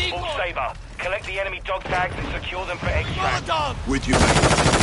All Saber, collect the enemy dog tags and secure them for extract. With you, mate.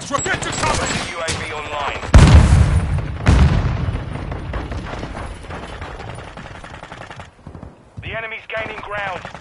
To cover! UAV online. The enemy's gaining ground.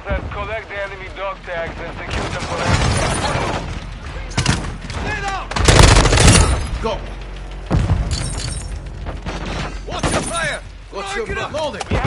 Hazard, collect the enemy dog tags and secure them for Stand up! Go! Watch your fire! Watch Mark your... Hold it!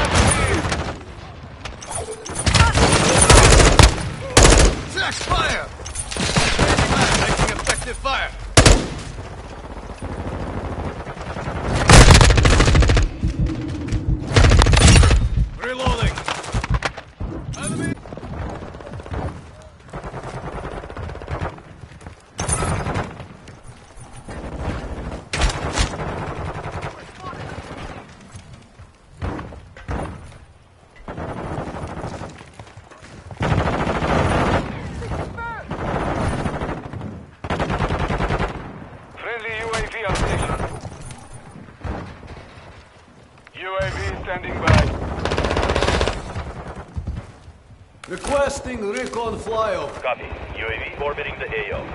recon flyover. Copy. UAV orbiting the AO.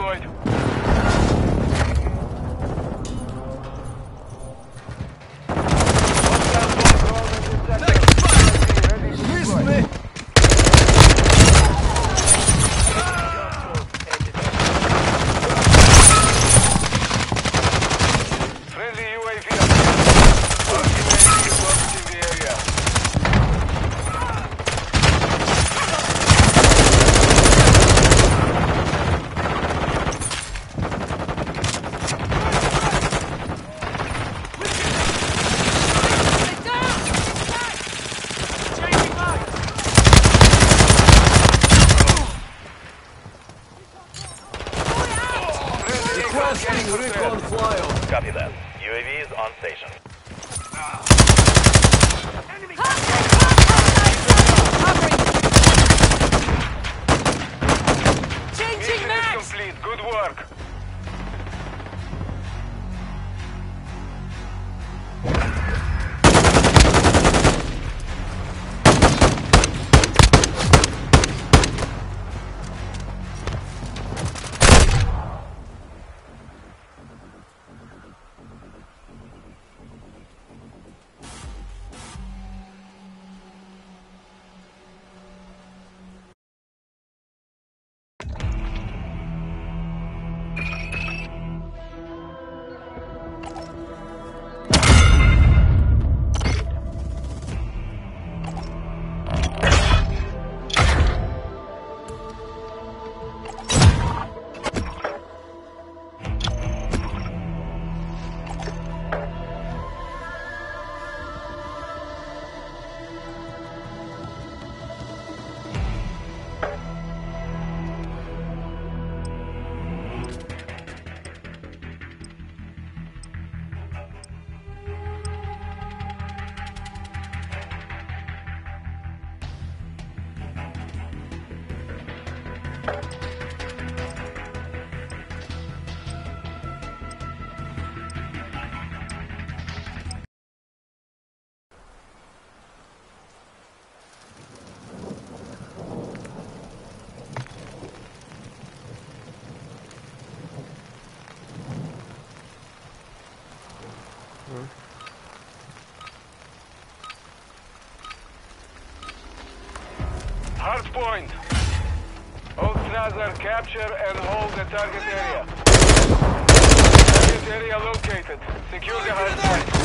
doido. Hard point. Old Snazar, capture and hold the target area. Target area located. Secure the hard point.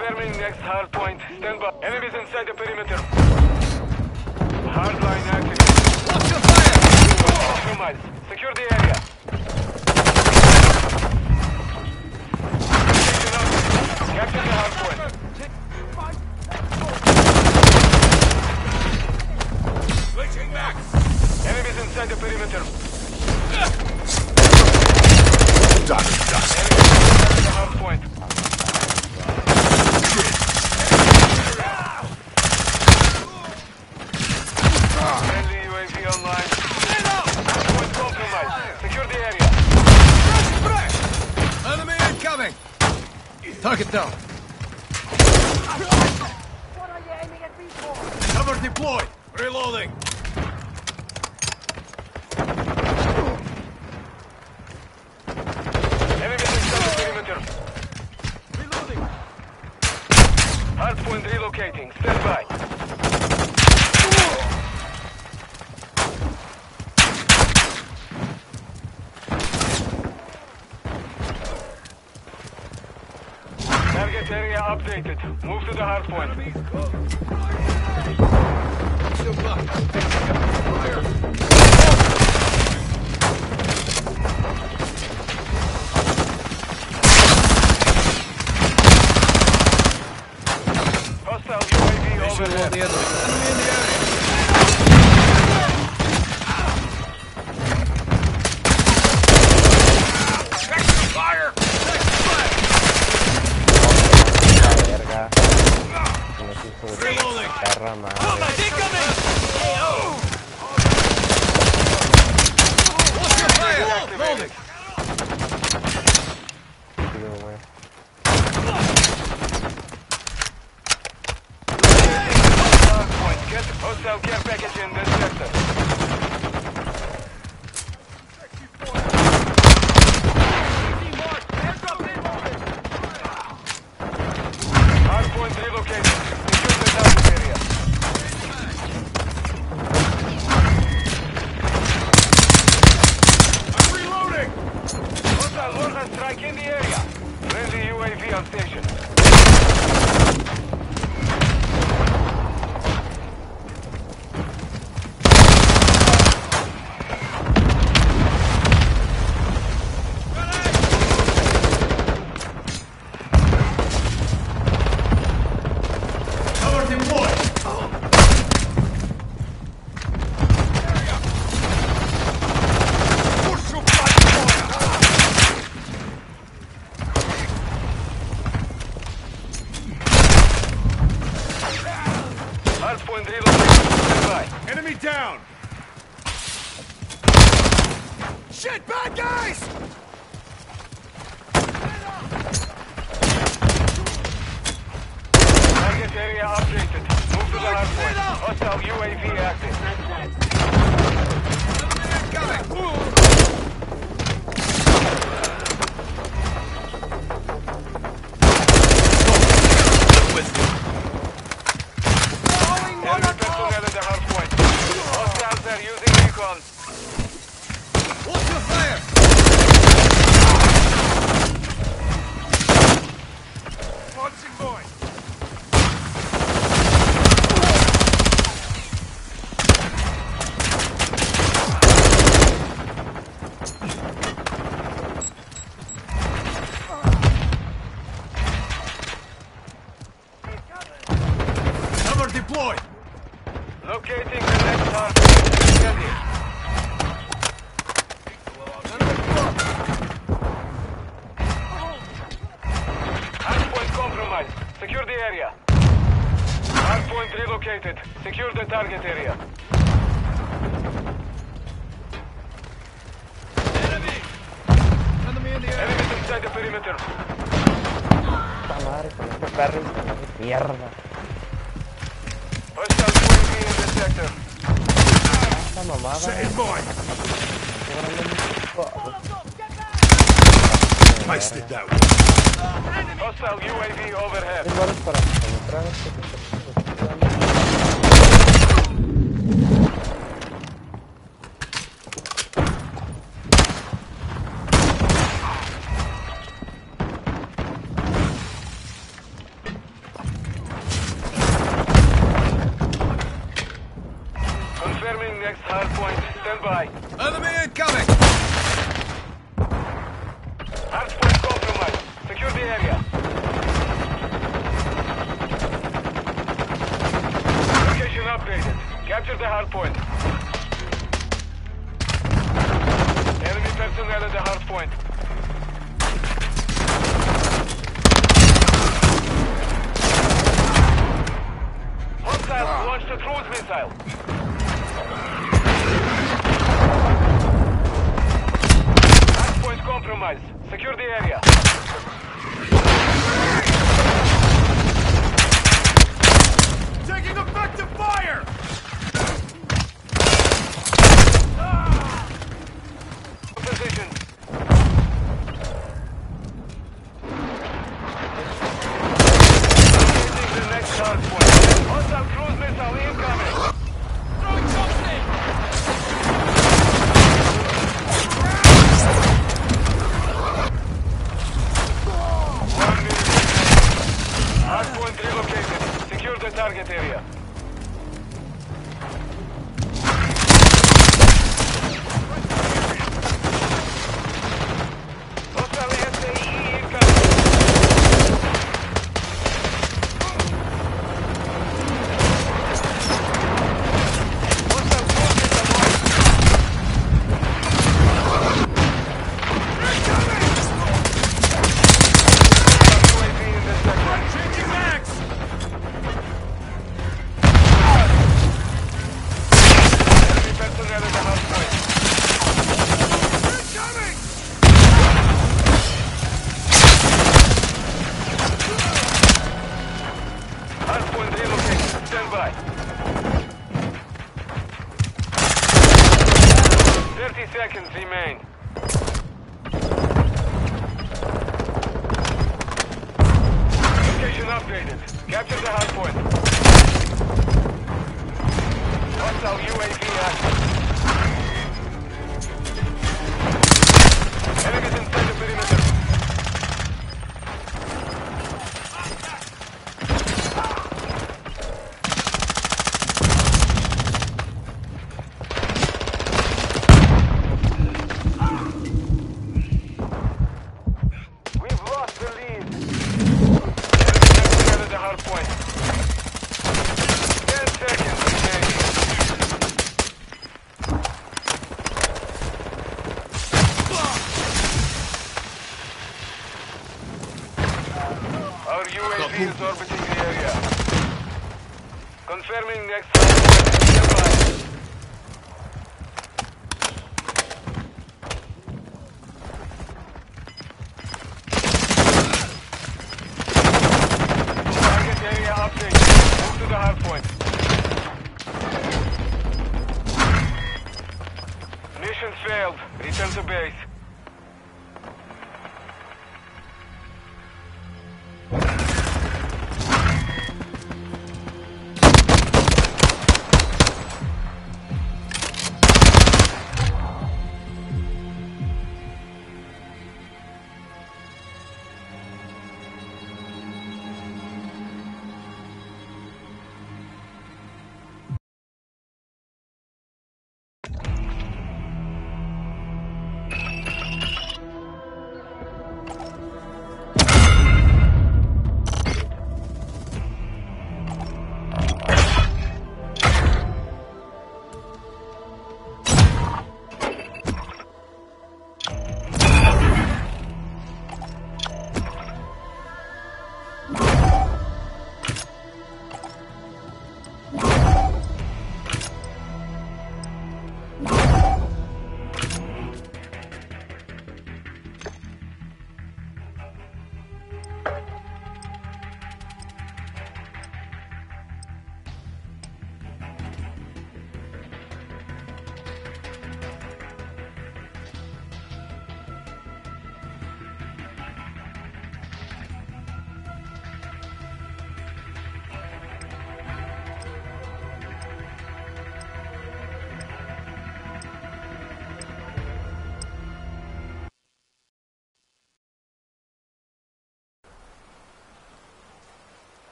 Confirming next hard point. Stand by. Enemies inside the perimeter. Hard line active. Watch your fire! Compromised. Secure the area. Capture the hard point. Switching max. Enemies inside the perimeter. Done. Dust. Enemies inside the hard point. Friendly UAV online. Point compromised. Secure the area. Enemy incoming! Target down. Cover deployed! Reloading. Enemies inside the perimeter. Reloading. Hard point relocating. Stand by. Target Move to the hard point. Launching boy! Secure the area.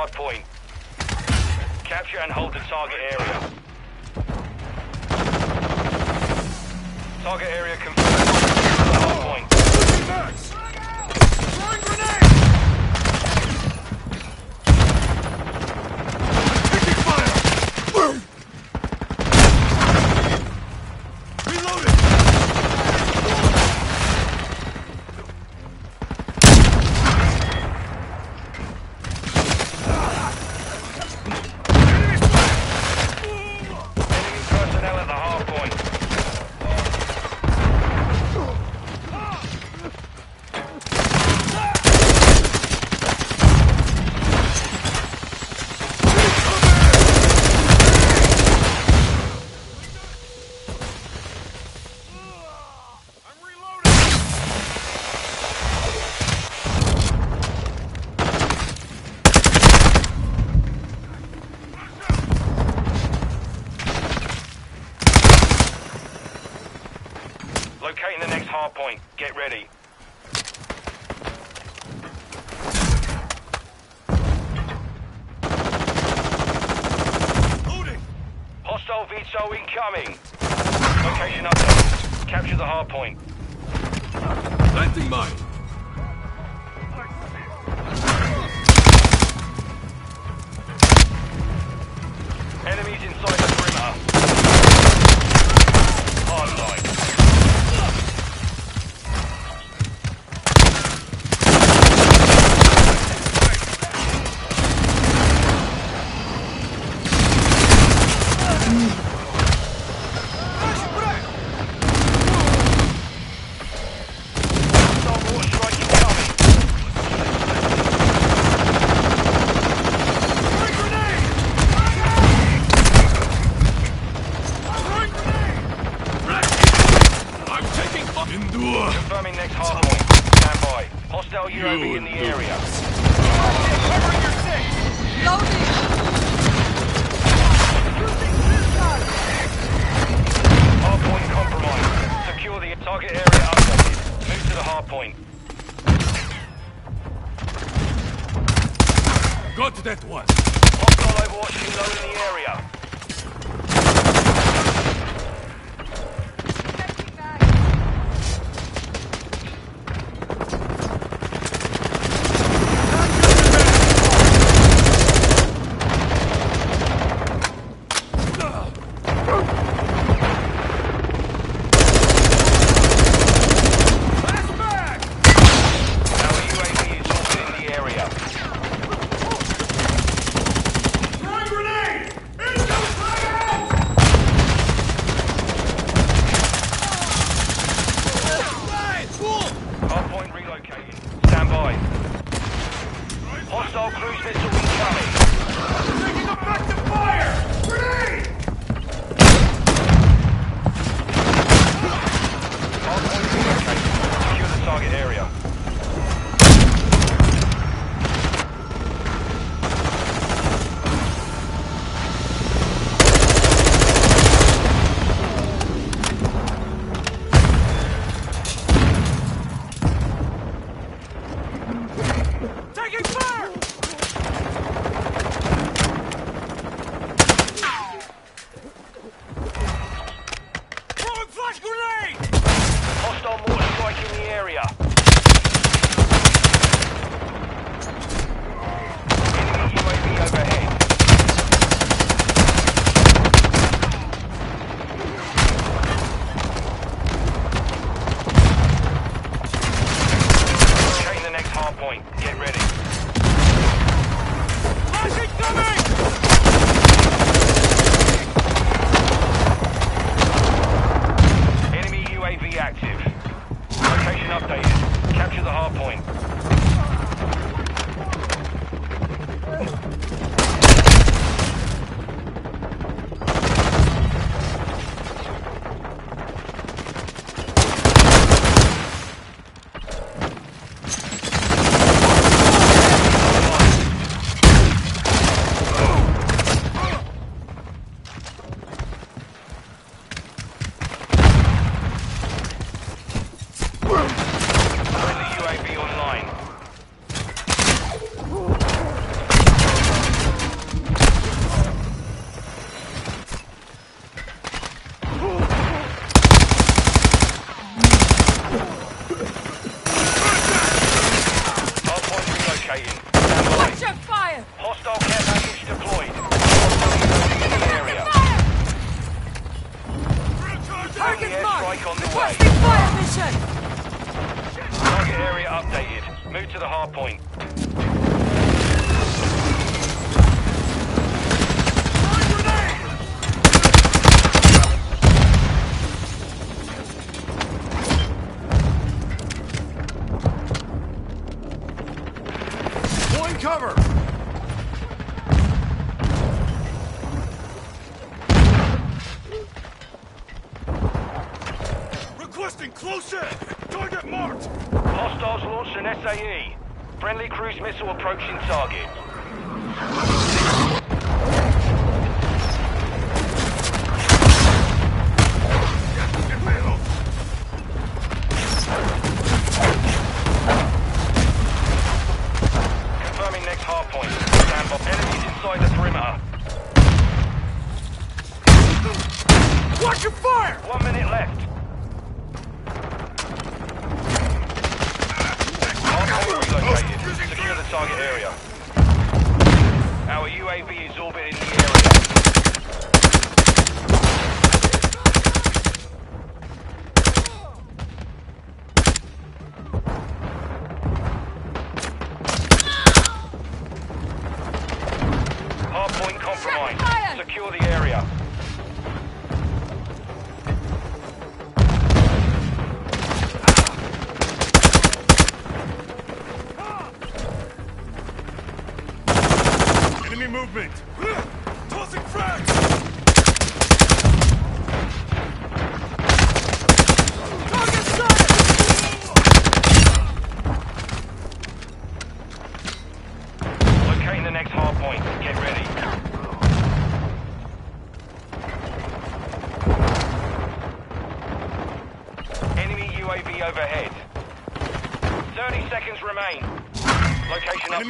hard point. Capture and hold the target area. Target area confirmed. hard point. Get ready. Loading. Hostile VTOL incoming. Location update. Capture the hard point. Planting mine.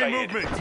Enemy updated. movement.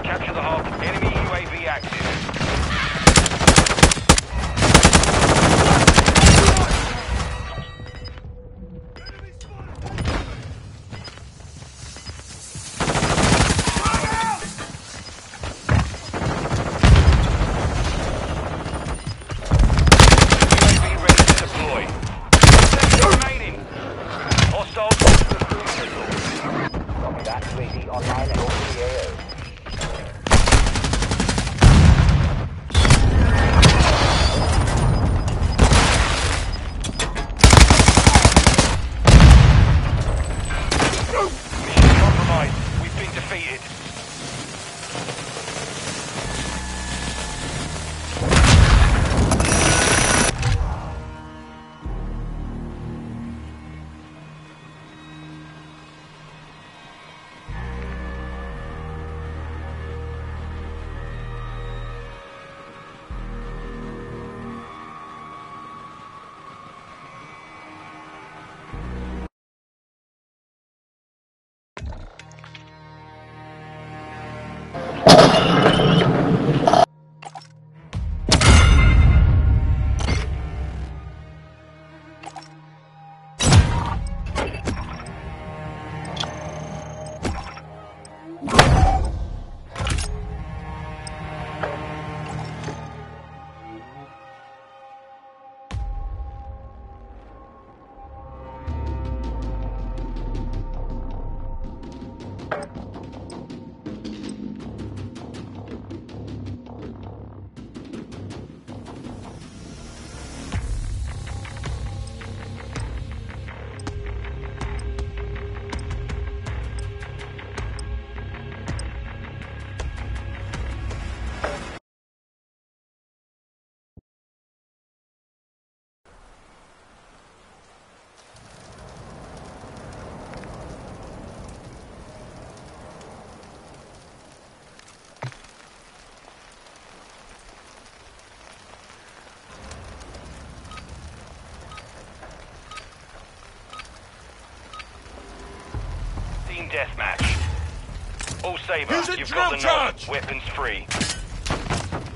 Team deathmatch. All saber, Use a you've drill got the nod. charge. Weapons free.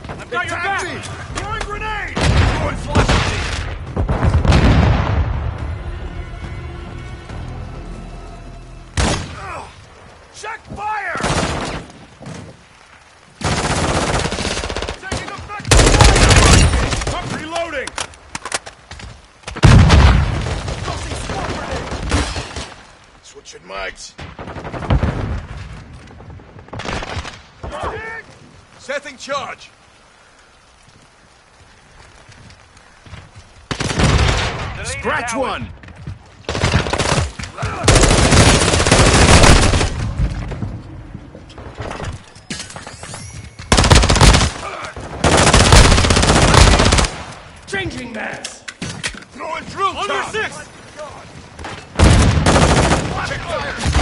I've got your back! Throwing grenade! Throwing flash Switching mics. Setting charge. The lead is Scratch one. Changing mass! Throwing drill Under charge. six! Fire.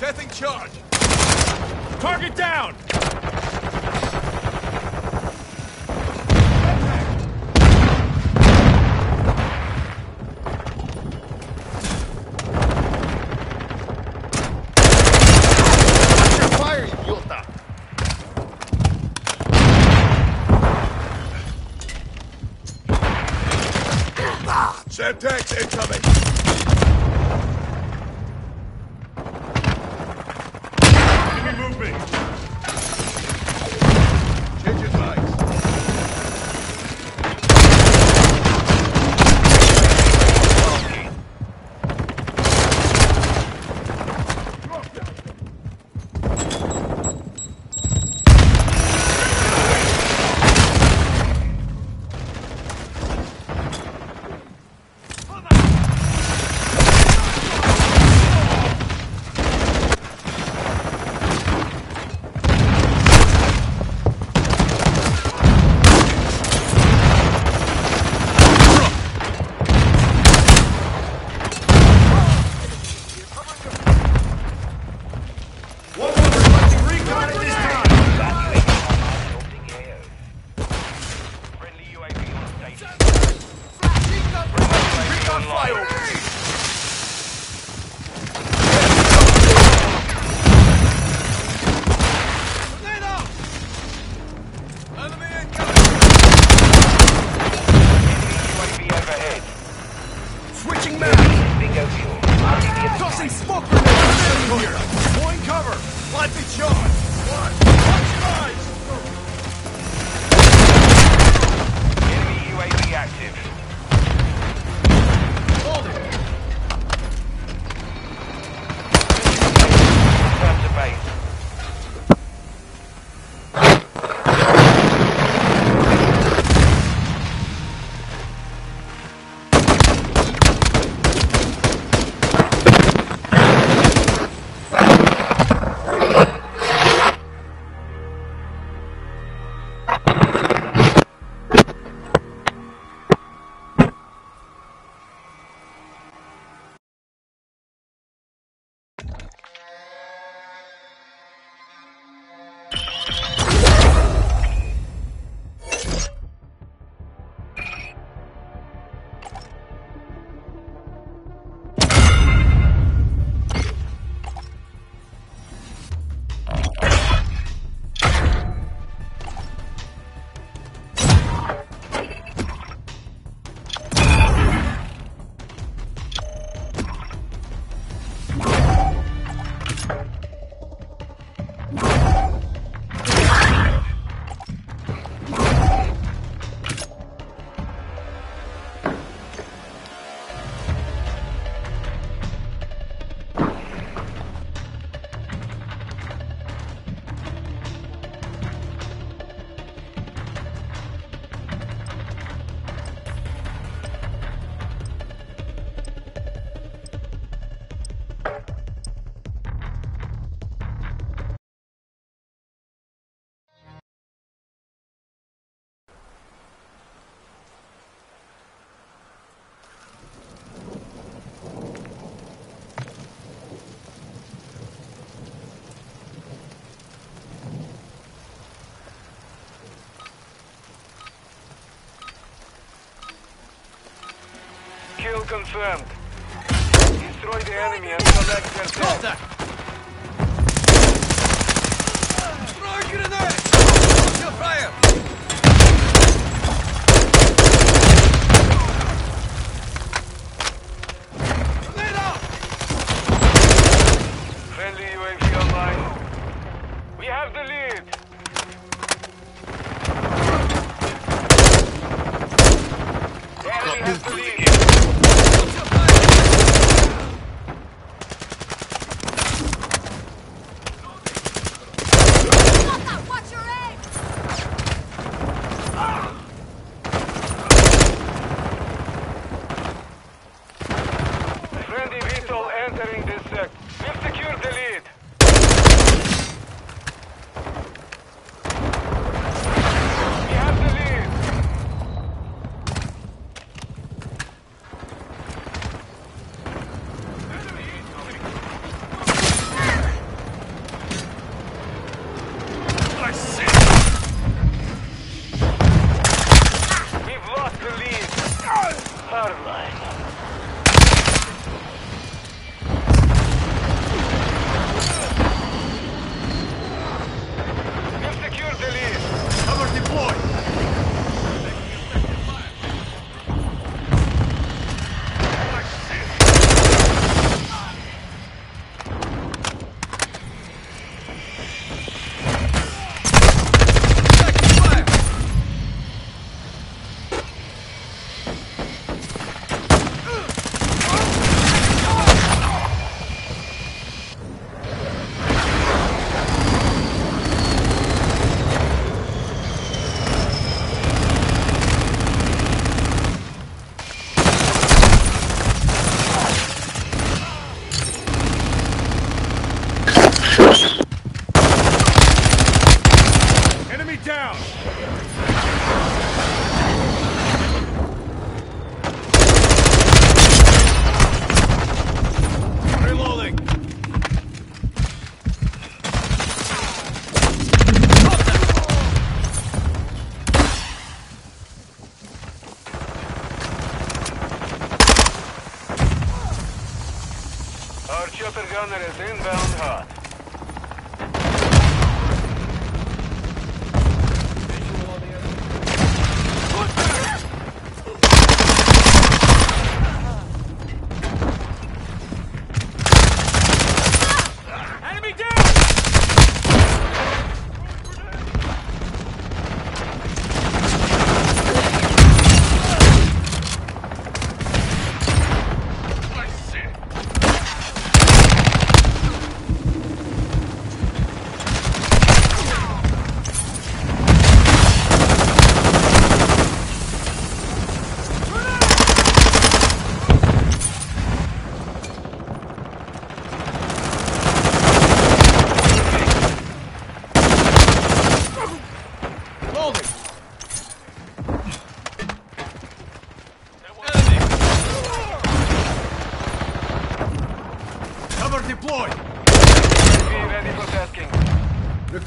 Setting charge. Target down! Kill confirmed. Destroy the enemy and collect their dead. Contact! Grenade! Your fire!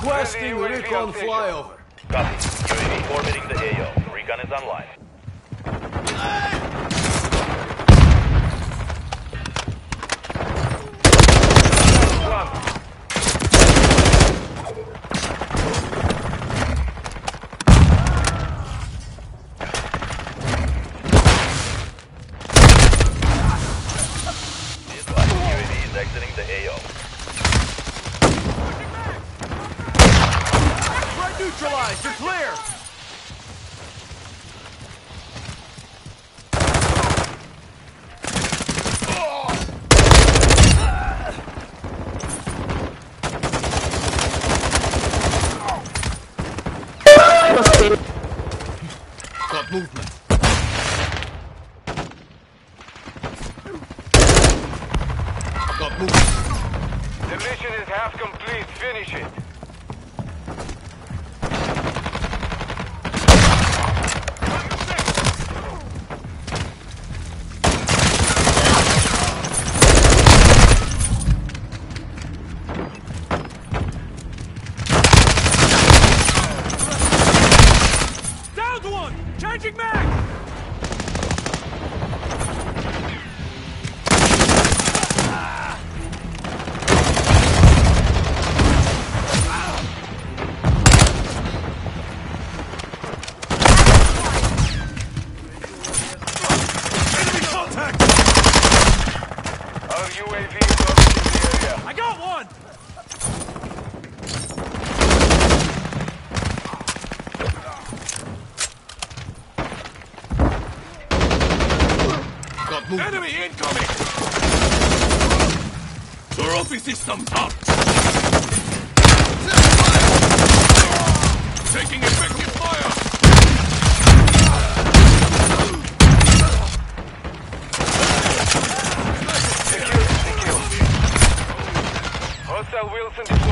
Requesting recon flyover. Copy. UAV orbiting the AO. Recon is online. Hey! movement. Enemy incoming! Trophy systems up! Taking effective fire! Hostile Wilson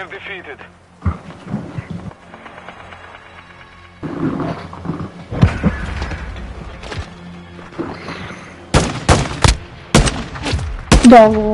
are defeated. Dong.